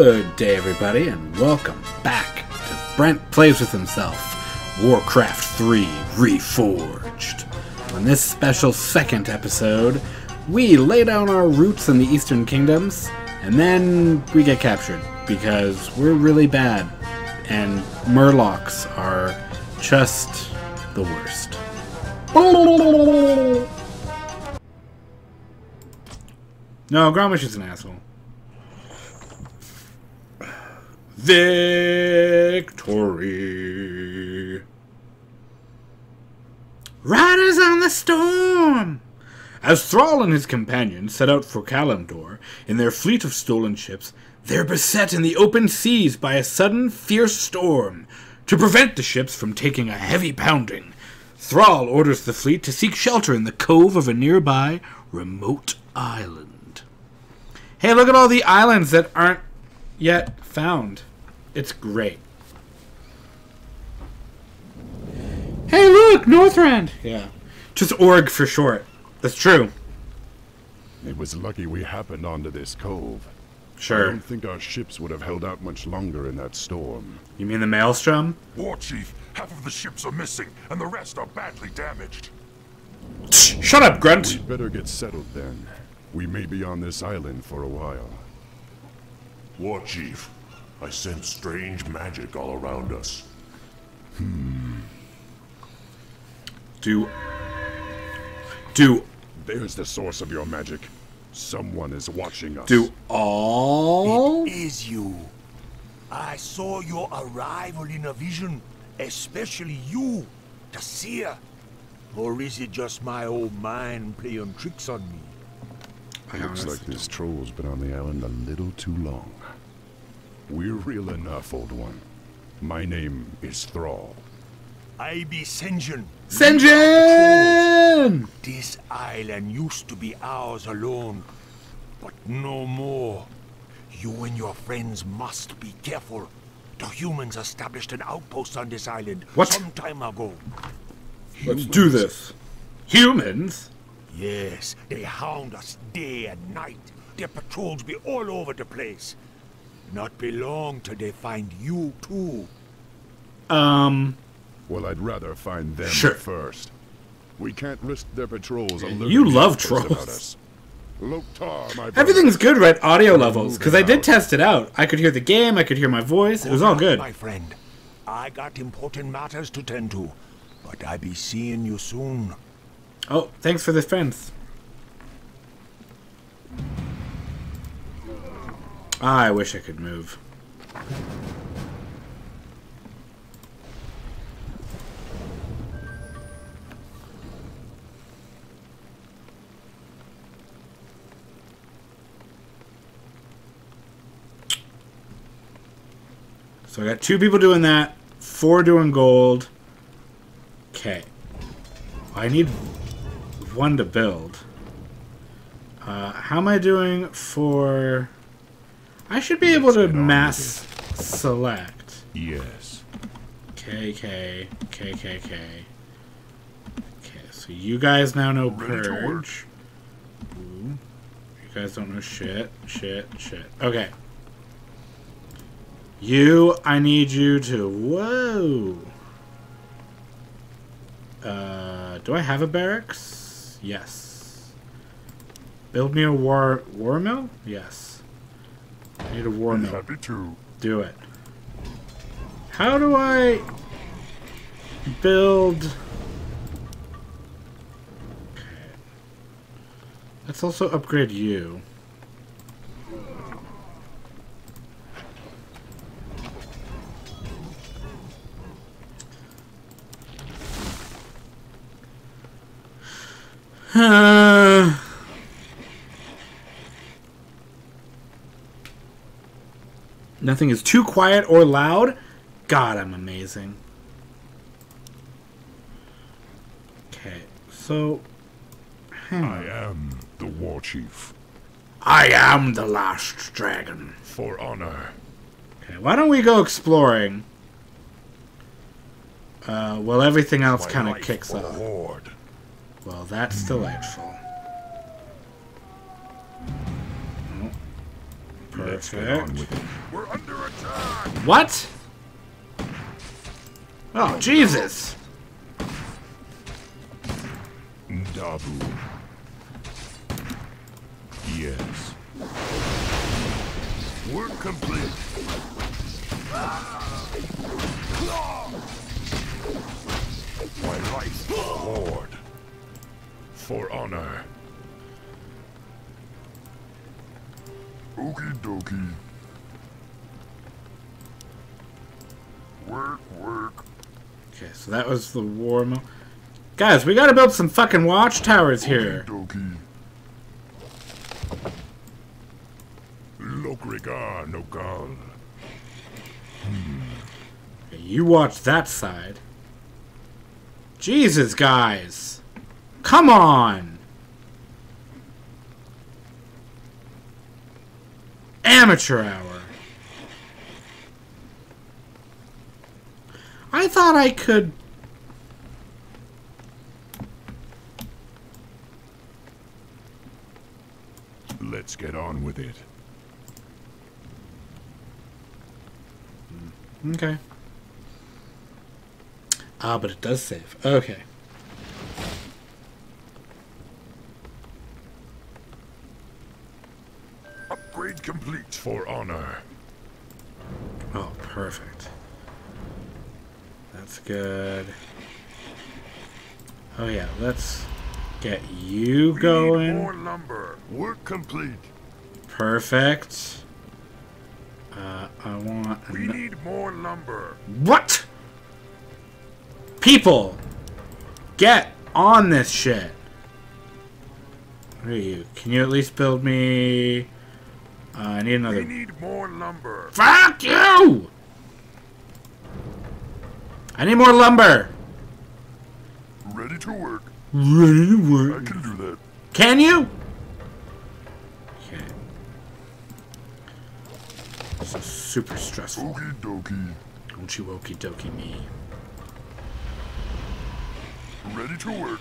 Good day, everybody, and welcome back to Brent Plays With Himself Warcraft 3 Reforged. On this special second episode, we lay down our roots in the Eastern Kingdoms, and then we get captured because we're really bad, and Murlocs are just the worst. No, Grommash is an asshole. Victory. Riders on the storm! As Thrall and his companions set out for Kalimdor in their fleet of stolen ships, they're beset in the open seas by a sudden, fierce storm. To prevent the ships from taking a heavy pounding, Thrall orders the fleet to seek shelter in the cove of a nearby remote island. Hey, look at all the islands that aren't yet found. It's great. Hey, look, Northrend. Yeah, just org for short. That's true. It was lucky we happened onto this cove. Sure. I don't think our ships would have held out much longer in that storm. You mean the Maelstrom? War Chief, half of the ships are missing, and the rest are badly damaged. Shh, Shut up, Grunt. We'd better get settled then. We may be on this island for a while. War Chief, I sense strange magic all around us. Hmm. Do. Do. There's the source of your magic. Someone is watching us. Do all. It is you. I saw your arrival in a vision, especially you, the seer. Or is it just my old mind playing tricks on me? I Looks like this troll's been on the island a little too long. We're real enough, old one. My name is Thrall. I be Sen'jin. Sen'jin! This island used to be ours alone, but no more. You and your friends must be careful. The humans established an outpost on this island What? some time ago. Let's do this. Humans? Yes, they hound us day and night. Their patrols be all over the place. Not be long till they find you too. Um. Well, I'd rather find them Sure. first. We can't risk their patrols alerting You love outpost about trolls. us. Loktar, my. Everything's good, right? Audio levels. Because I did test it out. I could hear the game, I could hear my voice. It was all good. My friend, I got important matters to tend to, but I be seeing you soon. Oh, thanks for the fence. Ah, I wish I could move. So I got two people doing that, four doing gold. Okay. I need one to build. Uh, how am I doing for... I should be able to mass select. Yes. K, K, K, K, K. Okay, so you guys now know Ready to work. Purge. Ooh. You guys don't know shit, shit, shit. Okay. You, I need you to... Whoa! Uh, do I have a barracks? Yes. Build me a war war mill? Yes. I need a war mill. happy to. Do it. How do I build? Let's also upgrade you. Nothing is too quiet or loud. God, I'm amazing. Okay, so. Hang I am the War Chief. I am the last dragon. For honor. Okay, why don't we go exploring? Uh, well, everything else kind of kicks off. Well, that's delightful. Let's get on Perfect. with it. We're under attack! What? Oh, Jesus! Dabu. Yes. Work complete. My life for the Horde. For honor. Okie dokie. Work, work. Okay, so that was the war mo- Guys, we gotta build some fucking watchtowers here. Dokie. Lokrigar Nogal. Okay, you watch that side. Jesus, guys! Come on! Amateur hour. I thought I could. Let's get on with it. Okay. Ah, but it does save. Okay. Upgrade complete. For honor. Oh, perfect. That's good. Oh yeah, let's get you We going. more lumber. Work complete. Perfect. Uh, I want. We need more lumber. what? People, get on this shit. Where are you? Can you at least build me? Uh, I need We another. need more lumber. Fuck you! I need more lumber. Ready to work. Ready to work. I can do that. Can you? Okay. This is super stressful. Okie dokie. Don't you okie dokie me. Ready to work.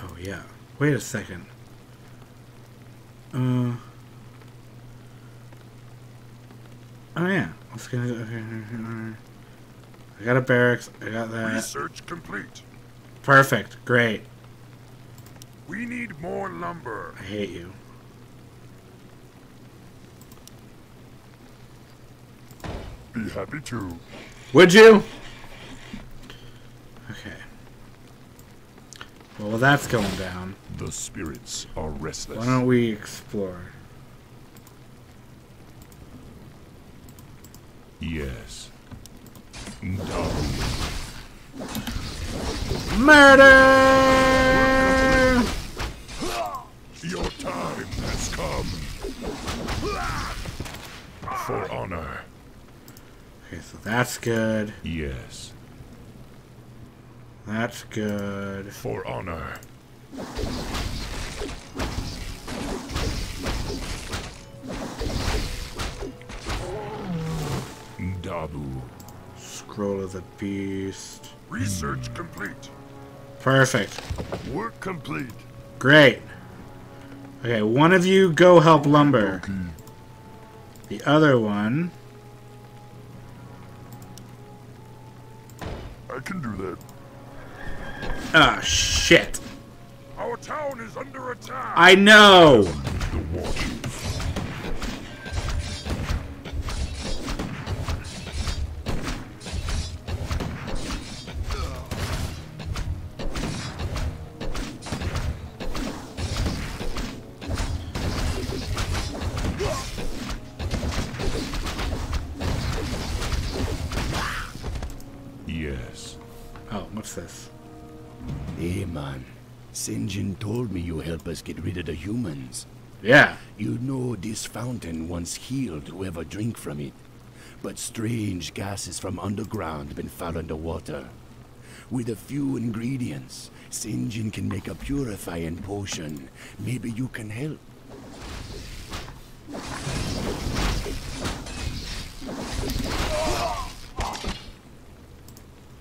Oh yeah. Wait a second. Uh. Oh yeah. Let's get. Okay. I got a barracks. I got that. Research complete. Perfect. Great. We need more lumber. I hate you. Be happy to. Would you? Okay. Well, that's going down. The spirits are restless. Why don't we explore? Yes. Murder! Your time has come. For honor. Okay, so that's good. Yes. That's good. For honor. Dabu. Scroll of the Beast. Research complete. Perfect. Work complete. Great. Okay, one of you go help lumber. The other one. Ah, shit. Our town is under attack. I know! The war chief. Yes. Oh, what's this? Hey man, Sen'jin told me you help us get rid of the humans. Yeah. You know this fountain once healed whoever drink from it. But strange gases from underground been found water. With a few ingredients, Sen'jin can make a purifying potion. Maybe you can help.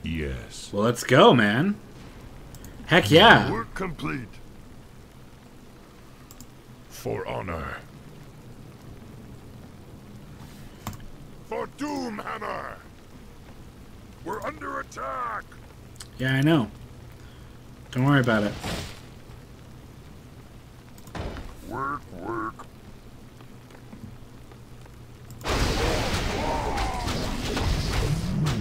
Yes. Well, let's go, man. Heck yeah. Work complete. For honor. For Doomhammer! We're under attack! Yeah, I know. Don't worry about it. Work, work.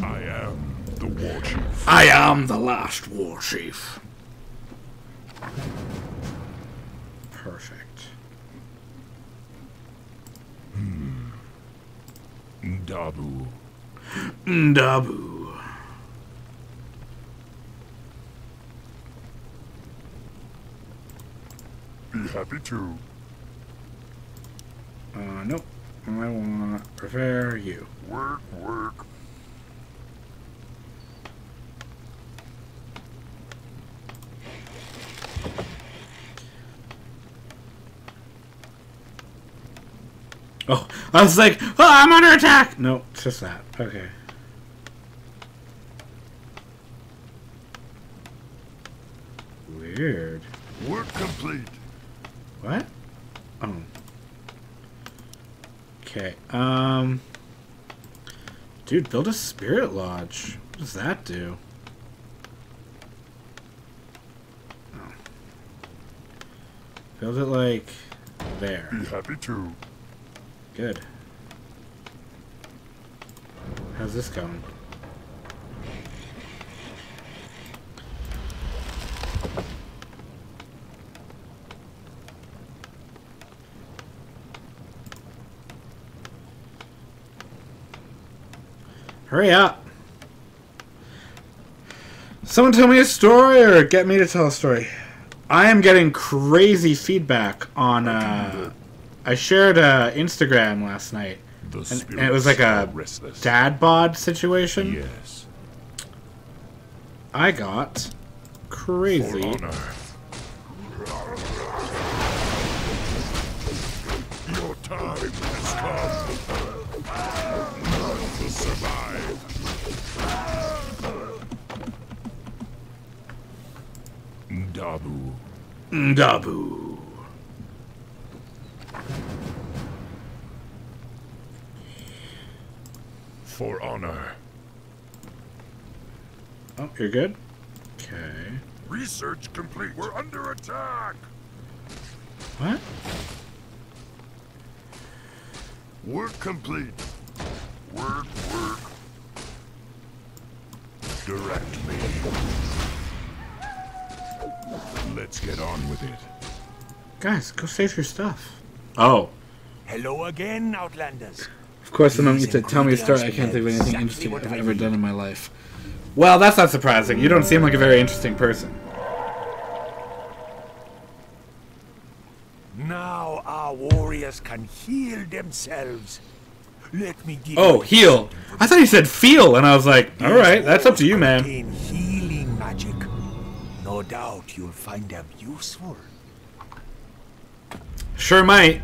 I am the war chief. I am the last war chief. Perfect. Hmm. Dabu. Ndabu. Be happy too. Uh, nope. I want to prepare you. Work, work. Oh, I was like, oh, I'm under attack! No, it's just that. Okay. Weird. Work complete. What? Oh. Okay, um... Dude, build a spirit lodge. What does that do? Oh. Build it like... there. Be happy too. Good. How's this going? Hurry up! Someone tell me a story or get me to tell a story. I am getting crazy feedback on. Uh, I shared uh, Instagram last night. The And, and it was like a dad bod situation. Yes. I got crazy. honor. Your time has come. None will survive. Dabu. Ndabu. For honor. Oh, you're good? Okay. Research complete. We're under attack. What? Work complete. Work, work. Direct me. Let's get on with it. Guys, go save your stuff. Oh. Hello again, Outlanders. Of course, the moment you said tell me a story, I can't think of anything are interesting I've ever done in my life. Well, that's not surprising. You don't seem like a very interesting person. Now our warriors can heal themselves. Let me give Oh, heal. I thought you said feel, and I was like, alright, that's up to you, man. Healing magic. No doubt you'll find them useful. Sure might.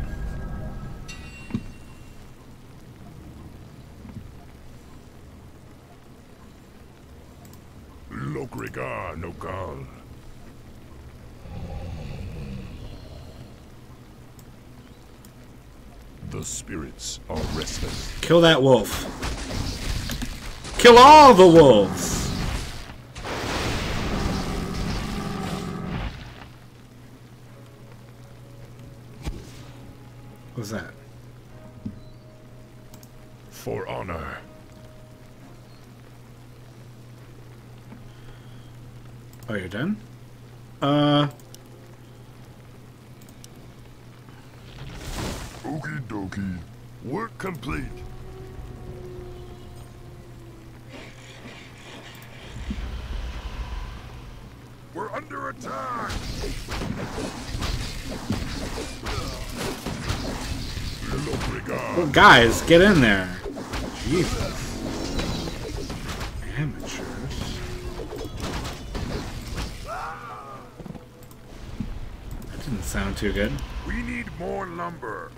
Lokrigar Nokal. The spirits are restless. Kill that wolf. Kill all the wolves! What's that? For honor. Oh, you're done? Uh, Okie dokie. Work complete. We're under attack. Well, guys, get in there. Jesus. Amateurs. Sound too good. We need more lumber.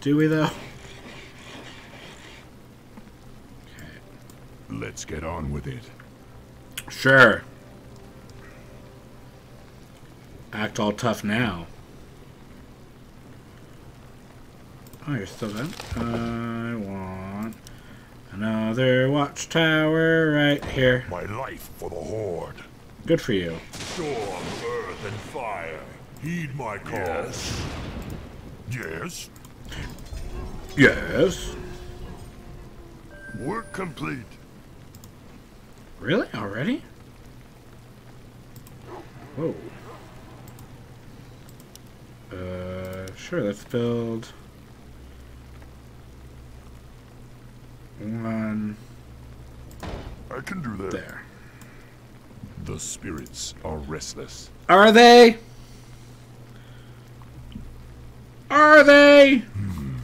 Do we, though? Okay. Let's get on with it. Sure. act all tough now. Oh, you're still done? I want another watchtower right here. My life for the Horde. Good for you. Storm, earth, and fire. Heed my call. Yes. Yes. Yes. Work complete. Really? Already? Whoa. Uh, sure, let's build one I can do that. there. The spirits are restless. Are they? Are they? Hmm.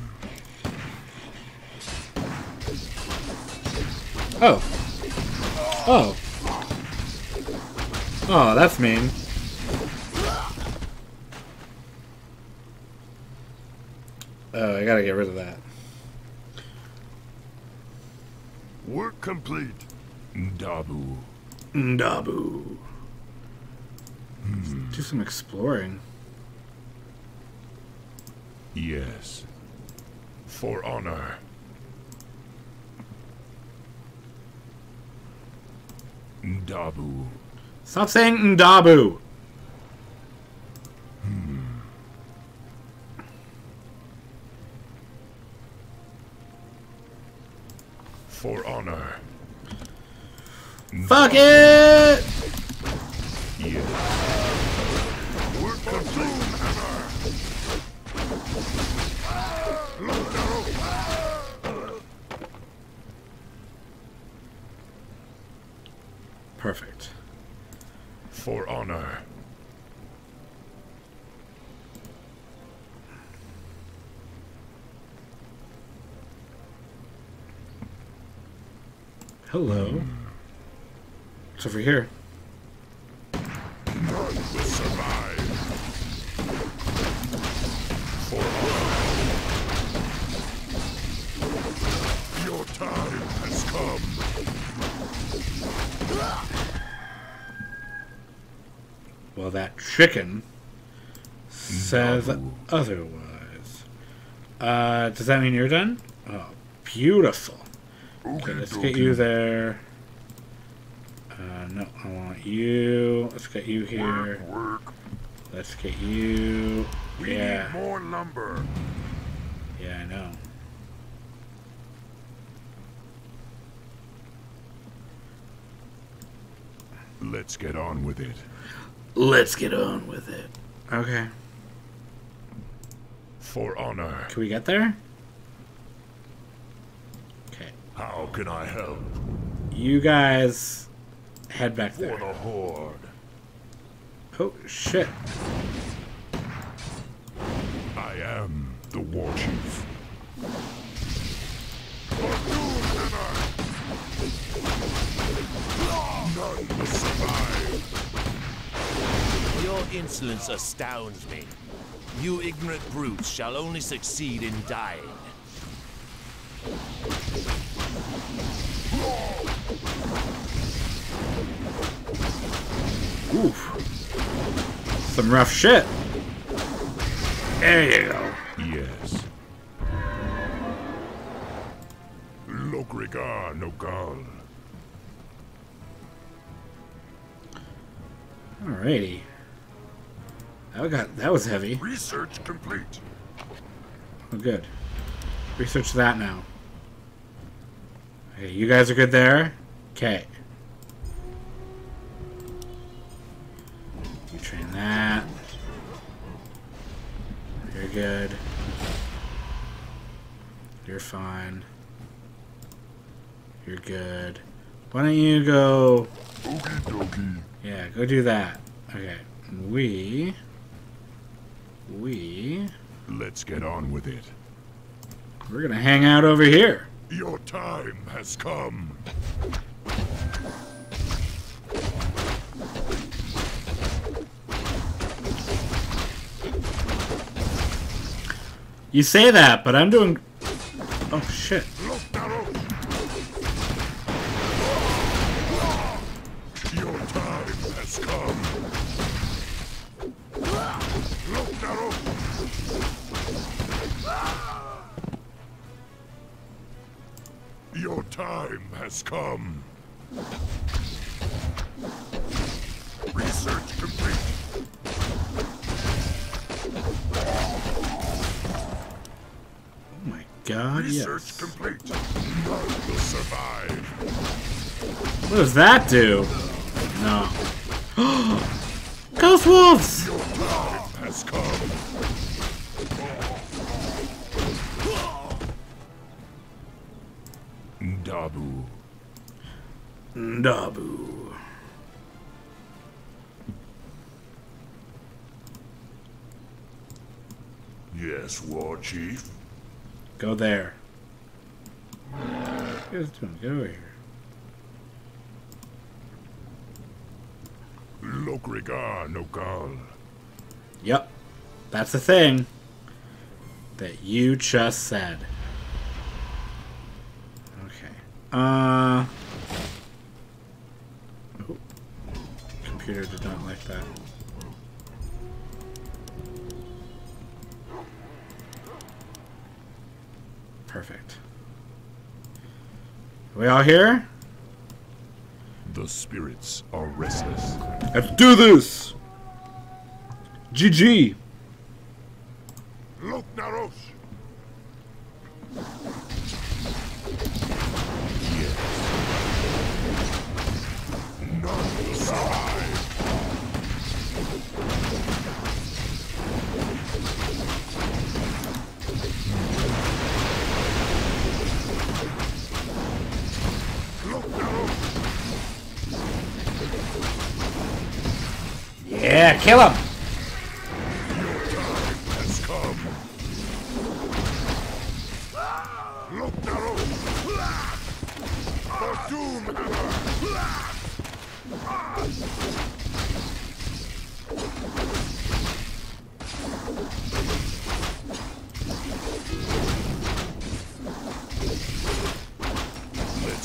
Oh. Oh. Oh, that's mean. Oh, I gotta get rid of that. Work complete. Dabu. Ndabu. Hmm. Do some exploring. Yes. For honor. Dabu. Stop saying Ndabu. Hmm. For honor. Fuck it! Yes. Work complete. Perfect. For honor. Hello. Hmm. What's over here? None will survive. For honor. Your time has come. Well, that chicken says No. otherwise. Uh, does that mean you're done? Oh, beautiful. Okay, let's get you there. Uh, no, I want you. Let's get you here. Work, work. Let's get you. We Yeah, need more lumber. yeah, I know. Let's get on with it. Let's get on with it. Okay, For honor. can we get there? Okay, How can I help? you guys head back there. For there. the Horde. Oh shit! I am the war chief. None will survive. Your insolence astounds me. You ignorant brutes shall only succeed in dying. Oof. Some rough shit. There you go. Yes. Lokrigar Nogal. Alrighty. That got that was heavy. Research complete. Oh, good. Research that now. Okay, you guys are good there. Okay. You train that. You're good. You're fine. You're good. Why don't you go? Okie dokie. Yeah, go do that. Okay. We. We. Let's get on with it. We're gonna hang out over here. Your time has come. You say that, but I'm doing. Oh shit. Time has come. Research complete. Oh my god, Research yes. complete. None will survive. What does that do? No. Ghost wolves! Your time has come. Dabu. Dabu. Yes, War Chief. Go there. What are you guys doing? Get over here. Lokrigar Nokal. Yep. That's the thing that you just said. Okay. Uh. oh. Computer did not like that. Perfect. we all here? The spirits are restless. Let's do this! GG! Lok Narosh. None will survive. Lok Narosh. Yeah, kill him! Narosh. For Doomhammer.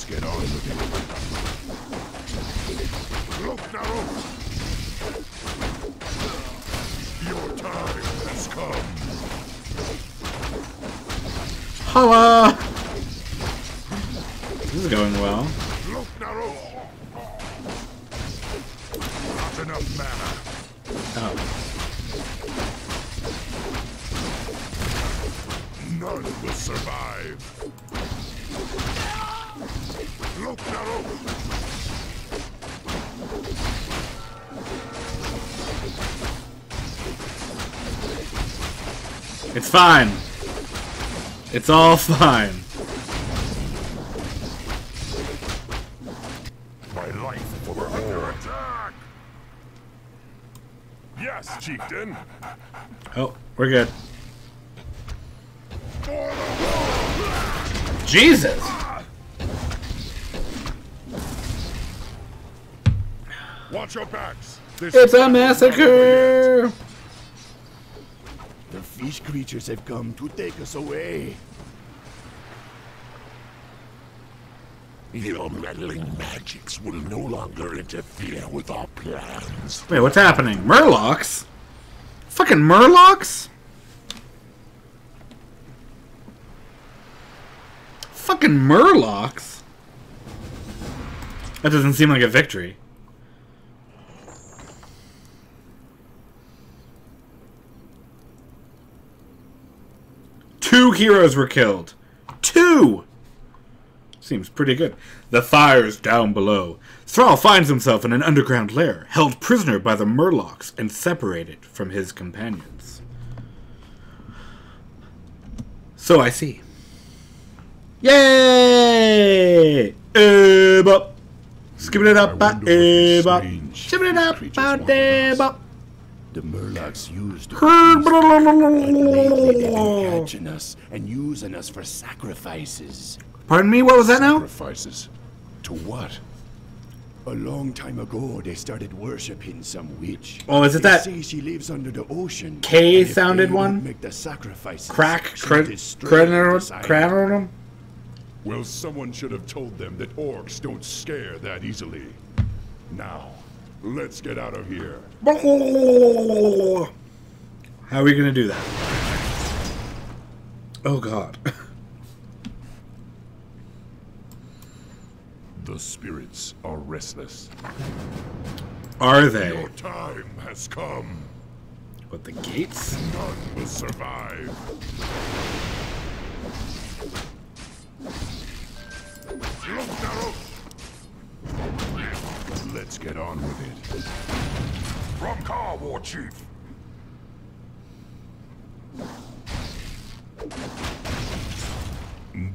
Get on with it. Lok Narosh. Your time has come. Holla! This is going well. Lok Narosh. Not enough mana. Oh. None will survive. It's fine. It's all fine. My life over under attack. Yes, chieftain. Oh, we're good. For the wall. Jesus! Your backs. This It's a massacre! The fish creatures have come to take us away. Your meddling magics will no longer interfere with our plans. Wait, what's happening? Murlocs? Fucking Murlocs? Fucking Murlocs? That doesn't seem like a victory. Two heroes were killed. Two! Seems pretty good. The fire's down below. Thrall finds himself in an underground lair, held prisoner by the Murlocs and separated from his companions. So I see. Yay! Eba! Skipping it up, I wonder what these eba! Skipping it up, creatures want with us. eba! The Murlocs used to lately catching us and using us for sacrifices. Pardon me, what was that now? Sacrifices. To what? A long time ago, they started worshipping some witch. Oh, is it They that say she lives under the ocean. K sounded one? Make the sacrifices. Crack? she'll Cred? destroy this Cred? island. Cred? Well, someone should have told them that orcs don't scare that easily. Now, let's get out of here. How are we gonna do that? Oh god. The spirits are restless. Are they? Your time has come. What, the gates? None will survive. Look, Naros! Let's get on with it. From Car War Chief.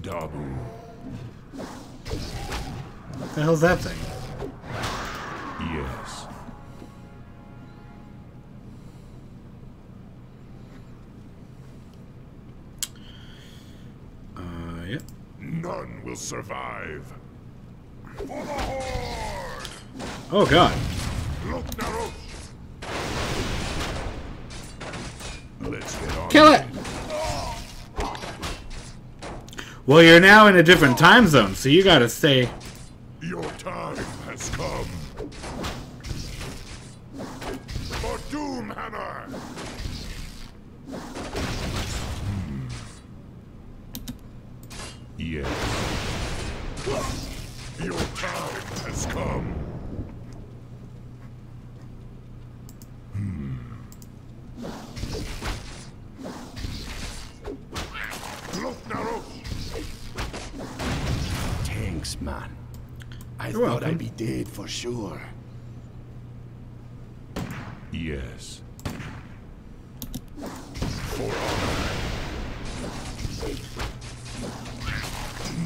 Dabu. What the hell's that thing? Yes. Uh, yep. None will survive. For the Horde! Oh god. Look, Naros! Let's get on Kill it! Well, you're now in a different time zone, so you gotta stay.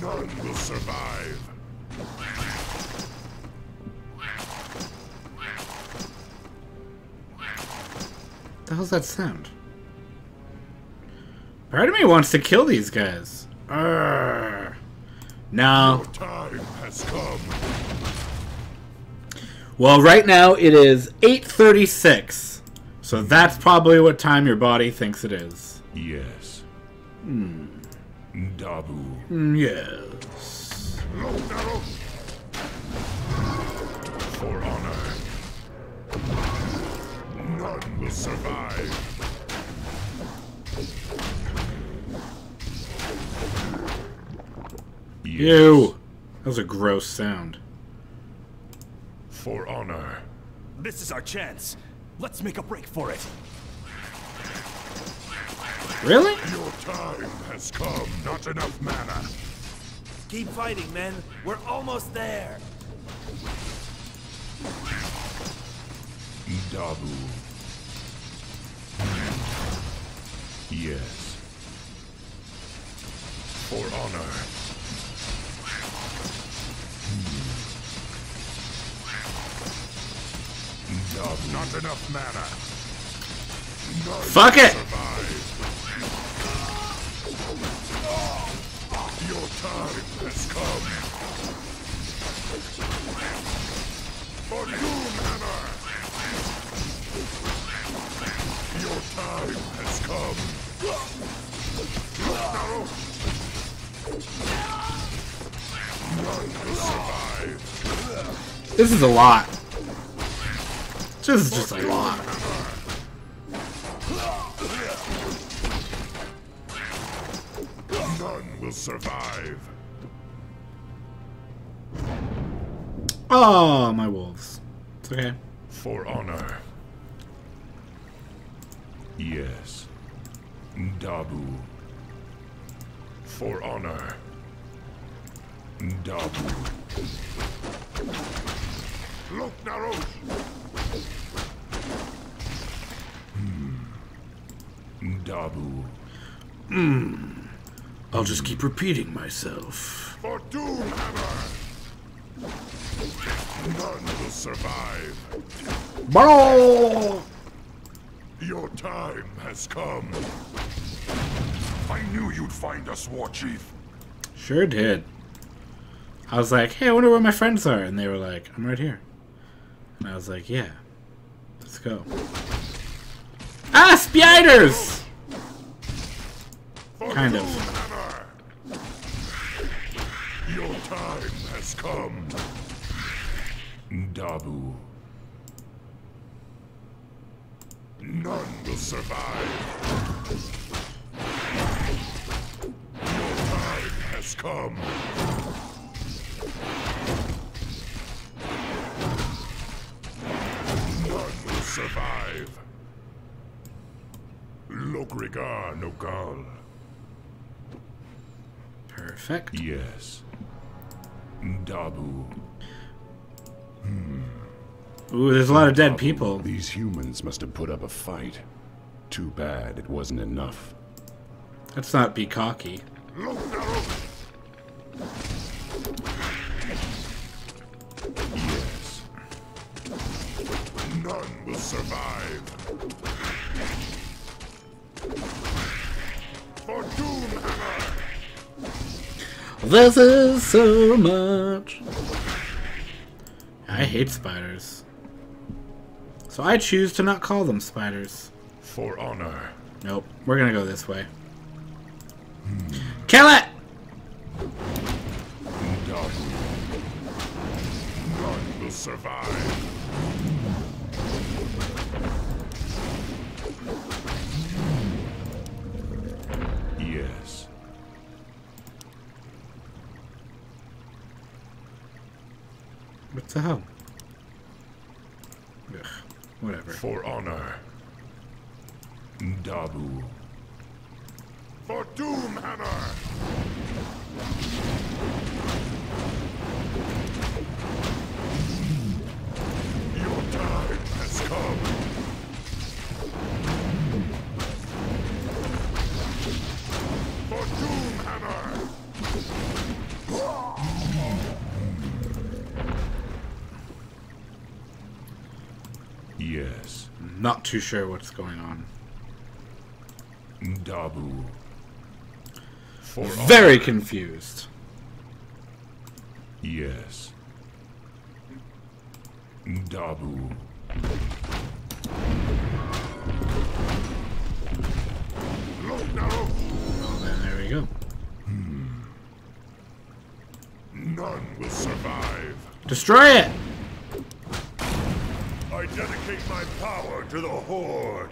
None will survive. the hell's that sound? Part of me wants to kill these guys. Urgh. No. Your time has come. Well, right now it is 8:36. So that's probably what time your body thinks it is. Yes. Hmm. Dabu. Mm, yes. Look, Naros! For honor. None will survive. Yes. Ew. That was a gross sound. For honor. This is our chance. Let's make a break for it. Really? Your time has come. Not enough mana. Keep fighting, men. We're almost there. Idabu. Yes. For honor. Hmm. Dabu. Not enough mana. None Fuck it. Survive. Your time has come. For. Your time has come. This is a lot. This is just a lot. Survive. Oh, my wolves. It's okay. For honor. Yes. Dabu. For honor. Dabu. Look, Naros. Hmm. Dabu. I'll just keep repeating myself. For Doomhammer. None will survive. Your time has come. I knew you'd find us, War Chief. Sure did. I was like, hey, I wonder where my friends are. And they were like, I'm right here. And I was like, yeah. Let's go. Ah, spiders! Kind of. Your time has come. Dabu. None will survive. Your time has come. None will survive. Lokrigar Nogal. Perfect. Yes. Dabu. Hmm. Ooh, there's a lot of dead people. These humans must have put up a fight. Too bad it wasn't enough. Let's not be cocky. Yes. None will survive. For Doomhammer! This is so much. I hate spiders. So I choose to not call them spiders. For honor. Nope. We're gonna go this way. Kill it! None will survive. The hell? Ugh, whatever. For honor. Dabu. For Doomhammer! Not too sure what's going on. Dabu. For Very honor. confused. Yes. Dabu. Look now! Well, then there we go. Hmm. None will survive. Destroy it! I dedicate my power to the Horde.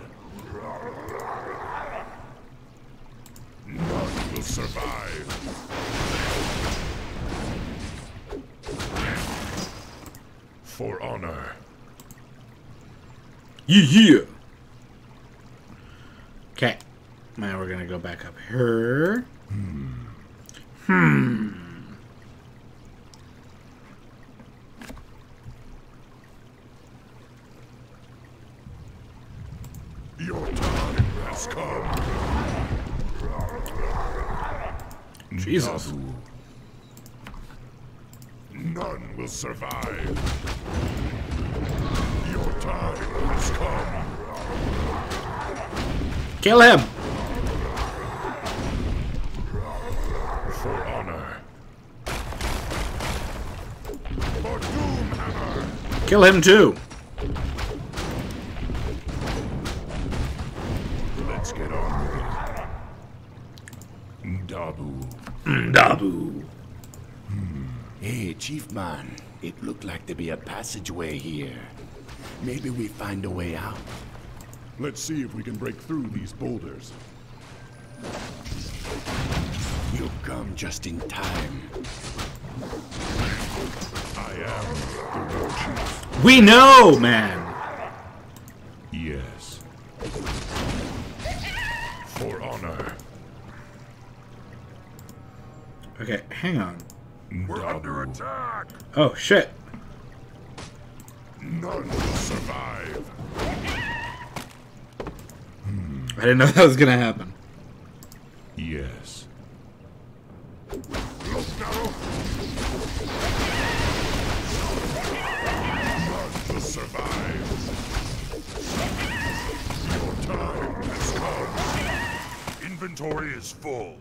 None will survive. For honor. Yeah, yeah. Okay. Now we're gonna go back up here. Hmm. Hmm. Your time has come. Jesus. None will survive. Your time has come. Kill him! For honor. For Kill him too! Let's get on with it. Dabu. Dabu. Hey, Chief Man. It looked like there be a passageway here. Maybe we find a way out. Let's see if we can break through these boulders. You come just in time. I am the war chief. We know, man! Hang on. We're under attack. Oh, shit. None will survive. Hmm. I didn't know that was gonna happen. Yes. Look now. None will survive. Your time has come. Inventory is full.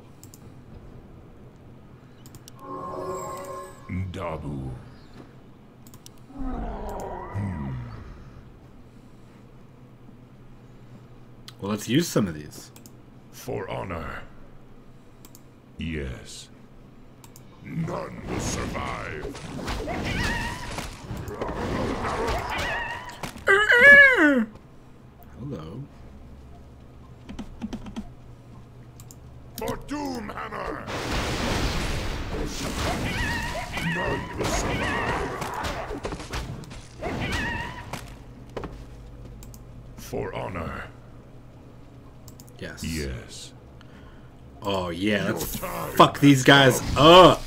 Dabu. Hmm. Well, let's use some of these. For honor. Yes. None will survive. Hello. For Doomhammer! None will survive. For honor. Yes. Yes. Oh yeah, let's fuck these guys up.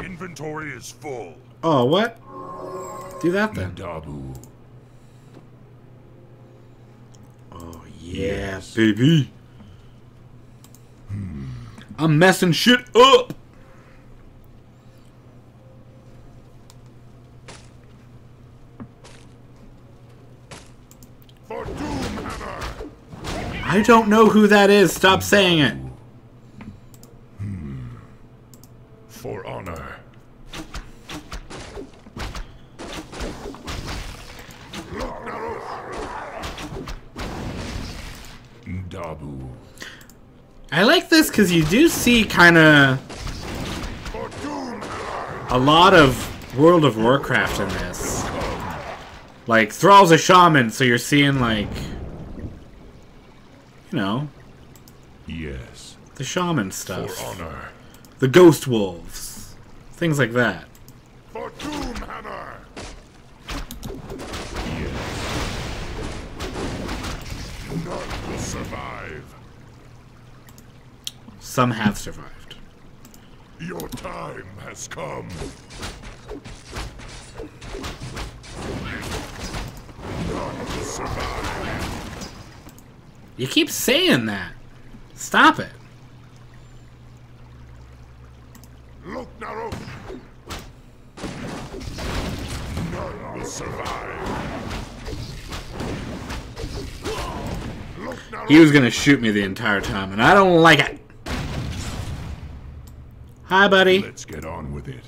Inventory is full. Oh what? Do that then. Dabu. Yeah, baby. Hmm. I'm messing shit up. For Doomhammer! I don't know who that is. Stop saying it. For honor. Dabu. I like this because you do see kind of a lot of World of Warcraft in this. Like Thrall's a shaman, so you're seeing like, you know, Yes. the shaman stuff, the ghost wolves, things like that. Some have survived. Your time has come. You keep saying that. Stop it. Look, Narok! None will survive. He was gonna shoot me the entire time, and I don't like it. Hi, buddy. Let's get on with it.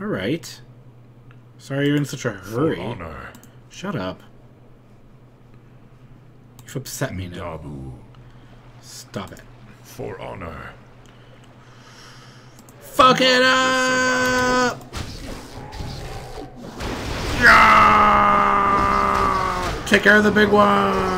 All right. Sorry you're in such a hurry. For honor. Shut up. You've upset me now. Dabu. Stop it. For honor. Fuck it up! Yeah! Take care of the big one.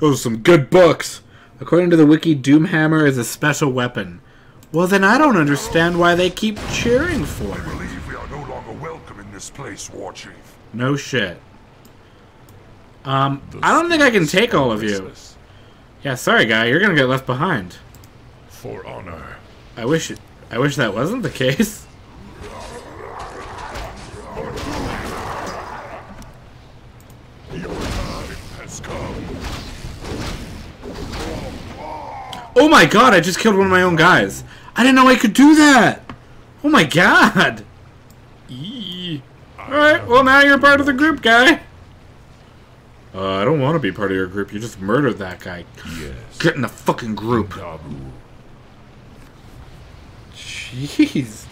Those, are some good books. According to the wiki, Doomhammer is a special weapon. Well, then I don't understand why they keep cheering for I it. believe we are no longer welcome in this place, War Chief. No shit. Um, I don't think I can take all of you. Yeah, sorry, guy. You're gonna get left behind. For honor. I wish it. I wish that wasn't the case. Oh my god! I just killed one of my own guys. I didn't know I could do that. Oh my god. All right. Well, now you're part of the group, guy. Uh, I don't want to be part of your group. You just murdered that guy. Yes. Get in the fucking group. Dabu. Jeez.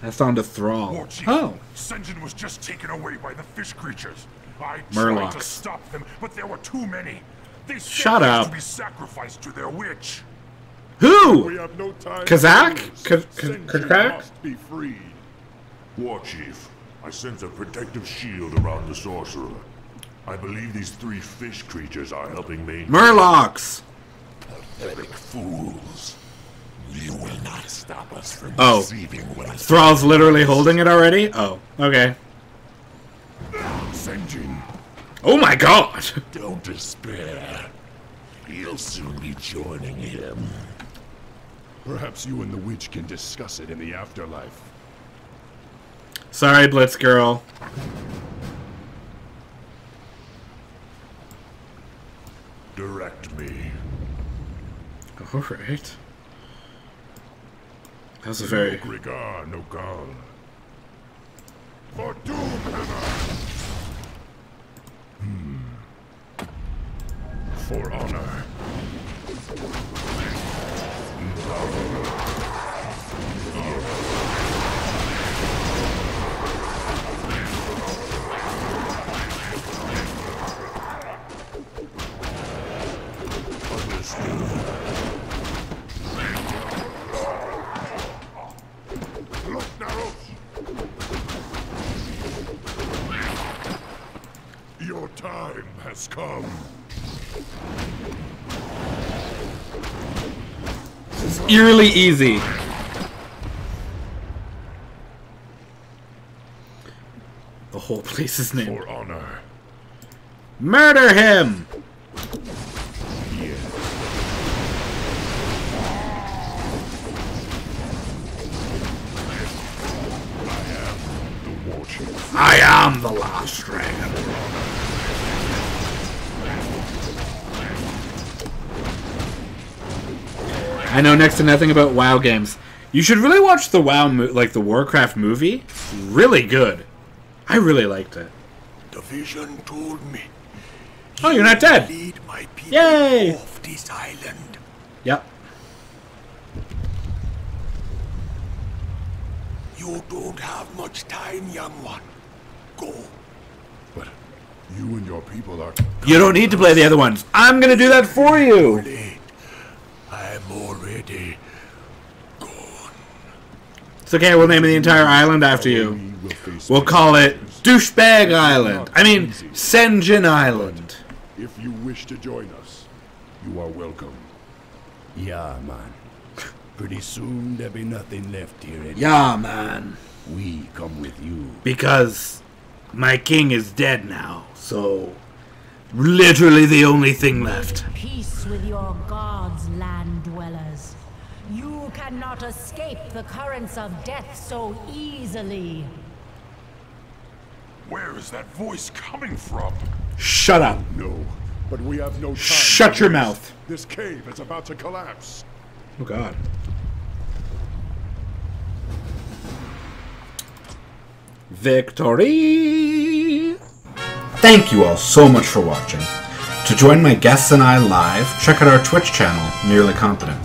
Passed on to Thrall. War Chief, Oh. Sen'jin was just taken away by the fish creatures. I tried to stop them, but there were too many. They Shut up. to be sacrificed to their witch. Who? have no time. Kazak? Kazak? be freed. War Chief, I sense a protective shield around the sorcerer. I believe these three fish creatures are helping me. Murlocs. Pathetic fools. You will not stop us from Oh. receiving what I Thrall's literally holding it already? Oh, okay. Oh my god! Don't despair. You'll soon be joining him. Perhaps you and the witch can discuss it in the afterlife. Sorry, Blitz Girl. Direct me. Alright. That was a very. Grigar Nogal. For Doomhammer! Hmm. For honor. Eerily easy. The whole place is named. For honor. Murder him! Next to nothing about WoW games. You should really watch the WoW, mo- like the Warcraft movie. Really good. I really liked it. The vision told me. Oh, you're not dead. Lead my people Yay! off this island. Yep. You don't have much time, young one. Go. But you and your people are. You don't need to play the other ones. I'm gonna do that for you. Late. I'm already gone. It's okay. We'll name the entire island after you. We will call it. Douchebag Island. I mean, Sen'jin Island. If you wish to join us, you are welcome. Yeah, man. Pretty soon there'll be nothing left here. anymore. Yeah, man. We come with you. Because my king is dead now, so literally the only thing left. Peace with your gods, land dwellers. You cannot escape the currents of death so easily. Where is that voice coming from? Shut up. No, but we have no time. Shut your mouth. This cave is about to collapse. Oh god. Victory! Thank you all so much for watching. To join my guests and I live, check out our Twitch channel, Nearly Competent.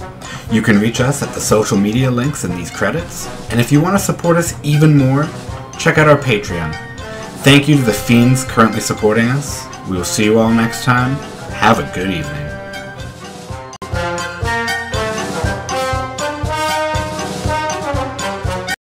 You can reach us at the social media links in these credits, and if you want to support us even more, check out our Patreon. Thank you to the fiends currently supporting us. We will see you all next time. Have a good evening.